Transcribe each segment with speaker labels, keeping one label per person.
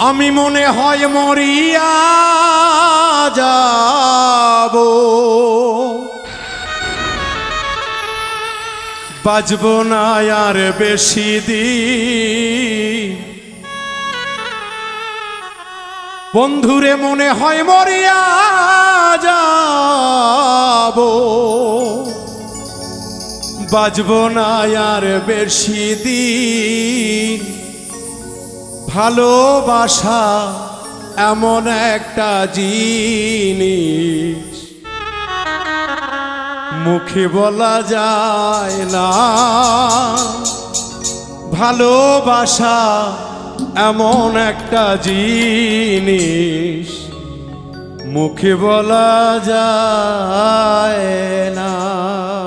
Speaker 1: আমি মনে হয় মরিয়া যাব। বাজব না আর বেশি দিন। বন্ধুরে মনে হয় মরিয়া যাব। বাজব না আর বেশি দিন। ভালোবাসা এমন একটা জিনিস। মুখে বলা যায় না। ভালোবাসা এমন একটা জিনিস। মুখে বলা যায় না।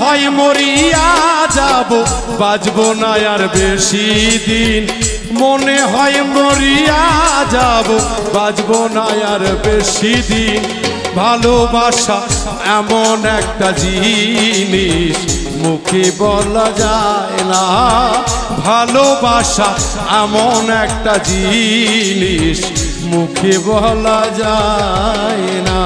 Speaker 1: হয় মরিয়া যাব, বাজব না আর বেশি দিন। মনে হয় মরিয়া যাব, বাজব না আর বেশি দিন। ভালোবাসা এমন একটা জিনিস, মুখে বলা যায় না। ভালোবাসা এমন একটা জিনিস, মুখে বলা যায় না।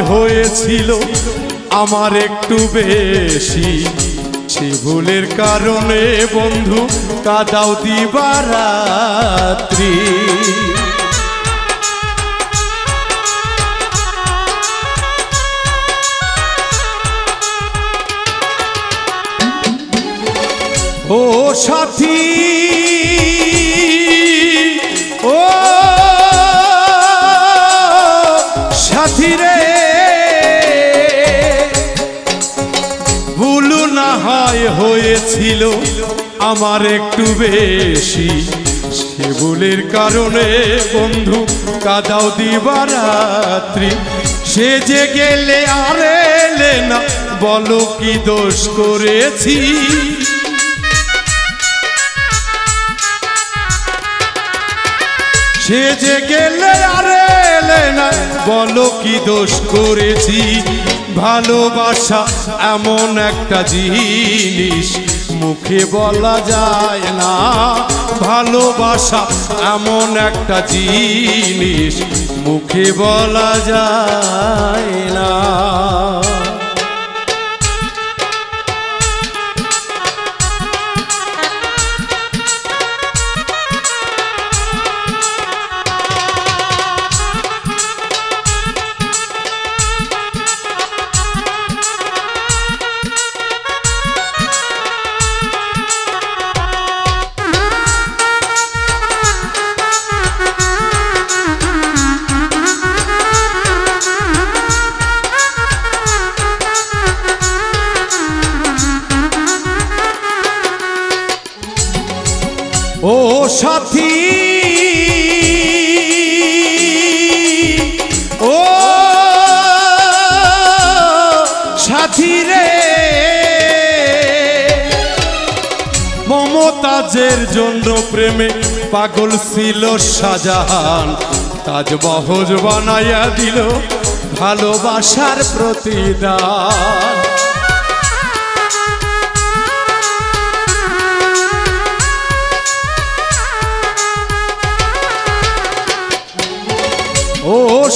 Speaker 1: হয় হয়েছিল আমার একটু বেশি। সে ভুলের কারণে বন্ধু কাদাও দিবারাত্রি। ও সাথী হয়েছিল আমার একটু বেশি। সে ভুলের কারণে বন্ধু কাদাও দিবারাত্রি। সে যে গেলে আর এলে না, বলো কি দোষ করেছি? সে যে গেলে আর এলে না, বলো কি দোষ করেছি? ভালোবাসা এমন একটা জিনিস মুখে বলা যায় না। ভালোবাসা এমন একটা জিনিস মুখে বলা যায় না। সাথী। ও সাথী রে। মমতাজের জন্য প্রেমে পাগল ছিল শাহজাহান। তাজ বহজ বানাইয়া দিল ভালোবাসার প্রতিদান।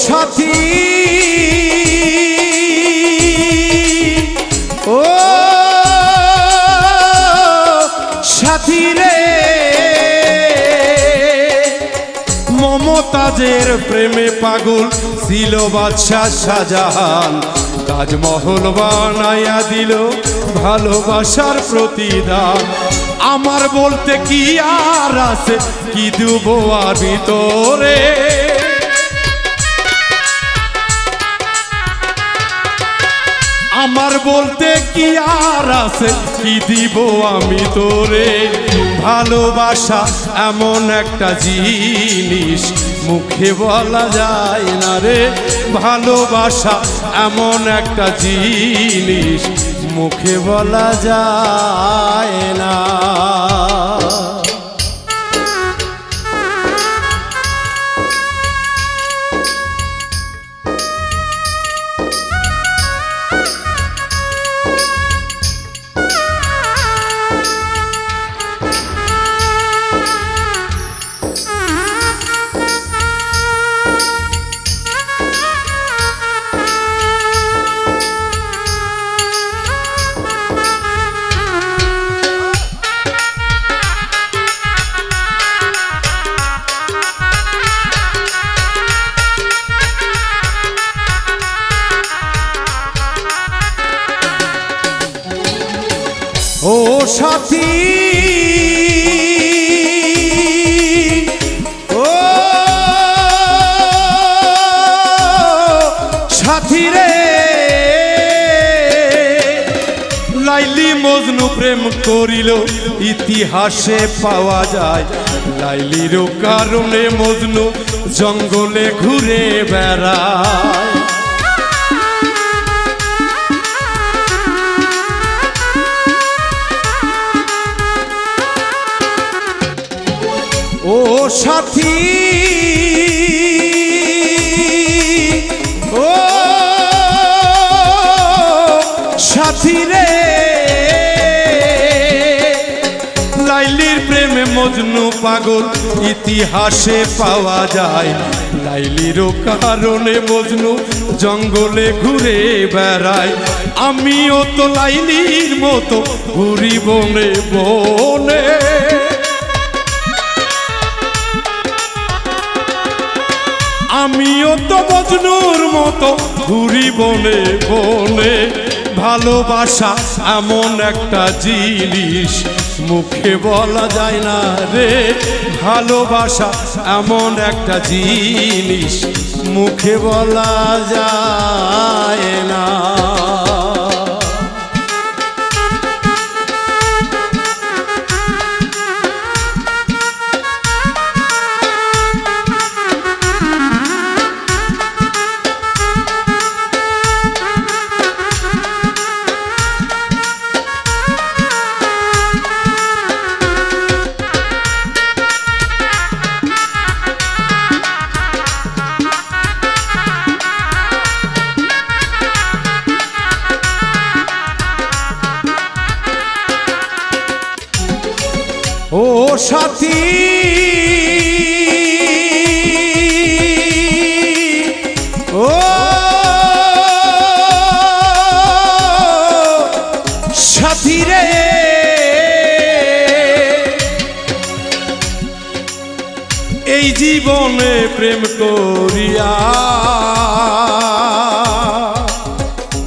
Speaker 1: সাথী। ও সাথী রে। মমতাজের প্রেমে পাগল ছিল বাদশাহ শাহজাহান। তাজমহল বানাইয়া দিল ভালোবাসার প্রতিদান। আমার বলতে কি আর আছে? কি দেবো আর ভিতরে? আমার বলতে কি আর আছে? কি দিব আমি তোরে? ভালোবাসা এমন একটা জিনিস, মুখে বলা যায় না রে। ভালোবাসা এমন একটা জিনিস, মুখে বলা যায় না। সাথী। ও সাথী রে। লাইলি মজনু প্রেম করিল, ইতিহাসে পাওয়া যায়। লাইলির কারণে মজনু জঙ্গলে ঘুরে বেড়ায়। সাথী। ও সাথী রে। লাইলির প্রেমে মজনু পাগল, ইতিহাসে পাওয়া যায় লাইলিরও কারণে মজনু জঙ্গলে ঘুরে বেড়ায়। আমিও তো লাইলির মতো ঘুরি বনে বনে। আমিও তো বজনুর মতো ঘুরি বলে বনে। ভালোবাসা এমন একটা জিনিস, মুখে বলা যায় না রে। ভালোবাসা এমন একটা জিনিস, মুখে বলা যায় না। সাথী। ও সাথী রে। এই জীবনে প্রেম করিয়া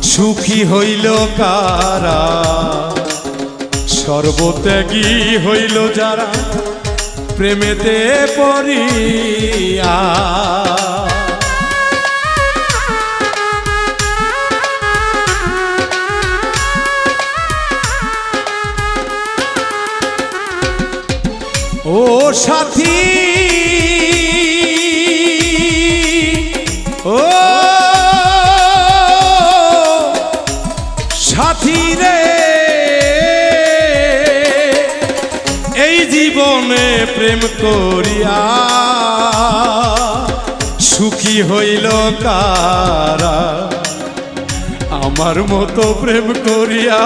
Speaker 1: সুখী হইল কারা? সর্বত্যাগী হইল যারা প্রেমেতে পড়িয়া। ও সাথী প্রেম করিয়া, সুখী হইল কারা? আমার মতো প্রেম করিয়া,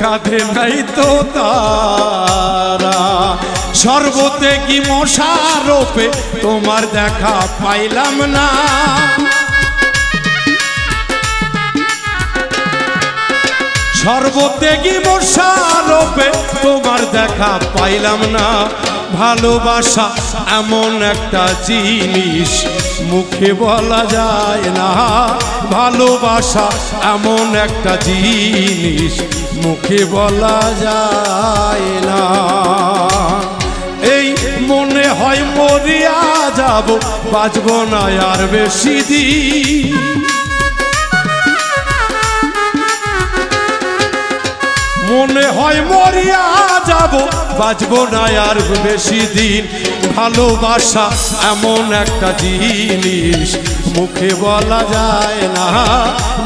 Speaker 1: কাঁধে নাই তো তারা। সর্বতে কি মশারোপে তোমার দেখা পাইলাম না। সর্বত্যাগী মশারোপে তোমার দেখা পাইলাম না। ভালোবাসা এমন একটা জিনিস, মুখে বলা যায় না। ভালোবাসা এমন একটা জিনিস, মুখে বলা যায় না। এই মনে হয় মরিয়া যাব বাঁচব না আর বেশি দিন। মনে হয় মরিয়া যাব বাঁচব না আর বেশি দিন। ভালোবাসা এমন একটা জিনিস, মুখে বলা যায় না।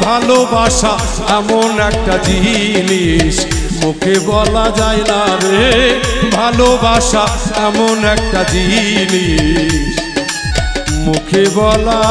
Speaker 1: ভালোবাসা এমন একটা জিনিস, মুখে বলা যায় না রে। ভালোবাসা এমন একটা জিনিস, মুখে বলা